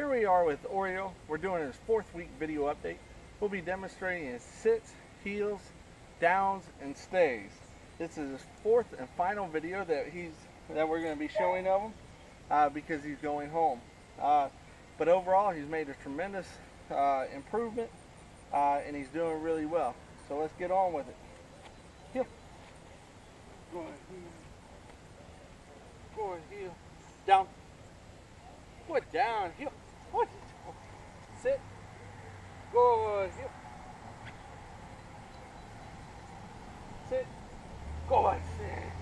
Here we are with Oreo. We're doing his fourth week video update. We'll be demonstrating his sits, heels, downs, and stays. This is his fourth and final video that he's that we're going to be showing of him uh, because he's going home. Uh, but overall, he's made a tremendous uh, improvement uh, and he's doing really well. So let's get on with it. Heel. Go ahead, heel. Go ahead, heel. Down. Put down, heel. Sit. Heel. Sit. Good. Sit.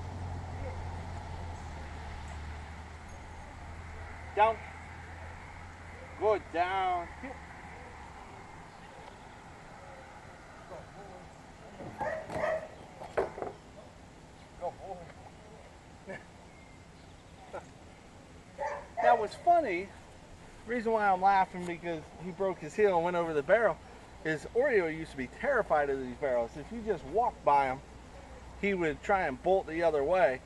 Down. Good. Down. Go. Now what's funny, reason why I'm laughing because he broke his heel and went over the barrel, is Oreo used to be terrified of these barrels. If you just walked by him, he would try and bolt the other way.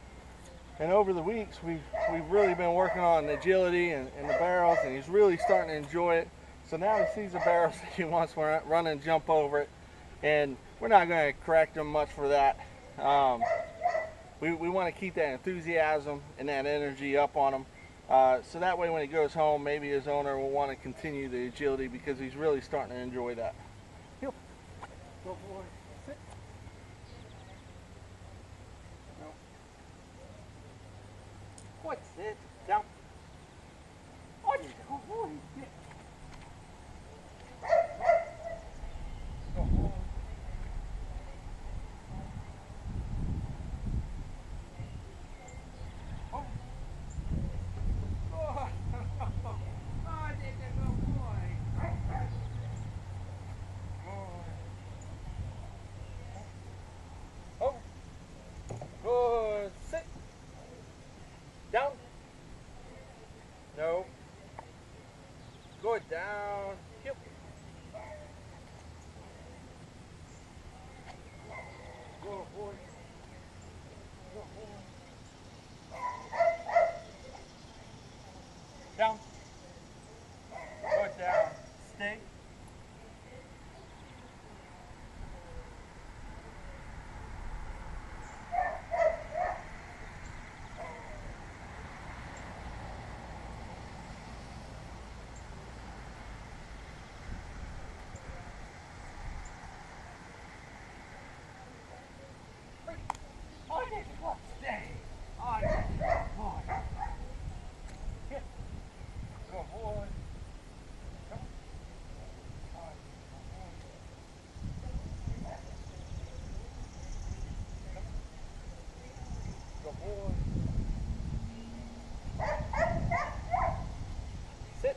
And over the weeks, we've, we've really been working on agility and, and the barrels, and he's really starting to enjoy it. So now he sees the barrels, he wants to run and jump over it. And we're not going to correct him much for that. Um, we, we want to keep that enthusiasm and that energy up on him. Uh, so that way when he goes home, maybe his owner will want to continue the agility because he's really starting to enjoy that. Heel. Go boy. Sit. No. What? Sit. Down. Oh, you go boy. Yeah. Go boy. Oh. Oh. Oh, did you go boy? Oh. Oh. Good. Sit. Down. No. Good. Down. Heel. Go, boy. Go, boy. Down. Good. Down. Stay. Oh, yes, look, stay. Oh, yes, boy. Hit. Go, boy. Come. Oh, Go, boy. Sit.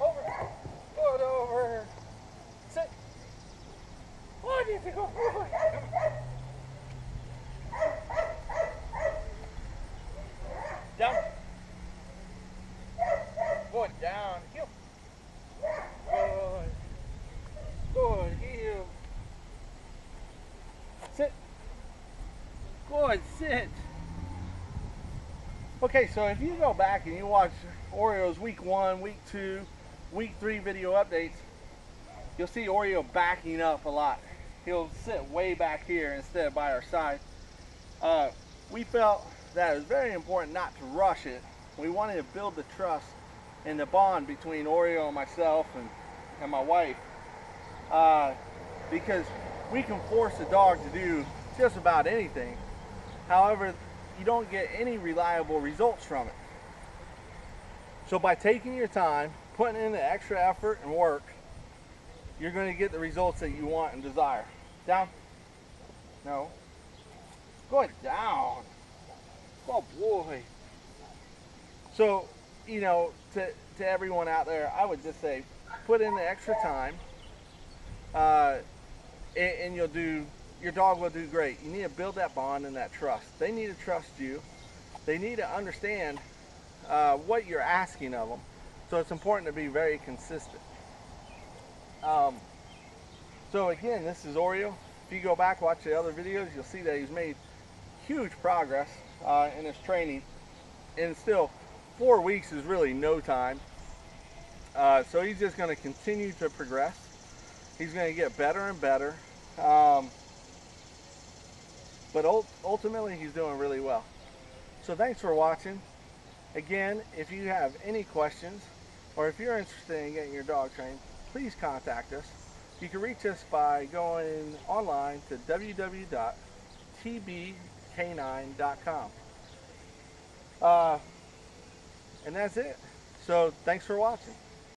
Over. Foot over. Sit. Oh, that's a good Good down. Heel. Good. Good heel. Sit. Good sit. Okay, so if you go back and you watch Oreo's week one, week two, week three video updates, you'll see Oreo backing up a lot. He'll sit way back here instead of by our side. Uh, we felt that it was very important not to rush it. We wanted to build the trust and the bond between Oreo and myself and, and my wife. Uh, because we can force a dog to do just about anything. However, you don't get any reliable results from it. So by taking your time, putting in the extra effort and work, you're going to get the results that you want and desire. Down. No. Good down. Oh boy. So, you know, to, to everyone out there, I would just say put in the extra time uh, and, and you'll do, your dog will do great. You need to build that bond and that trust. They need to trust you. They need to understand uh, what you're asking of them. So it's important to be very consistent. Um, so again, this is Oreo. If you go back, watch the other videos, you'll see that he's made huge progress uh, in his training. And still, four weeks is really no time. Uh, so he's just going to continue to progress. He's going to get better and better. Um, but ultimately, he's doing really well. So thanks for watching. Again, if you have any questions or if you're interested in getting your dog trained, please contact us. You can reach us by going online to www.tbk9.com. Uh, and that's it. So thanks for watching.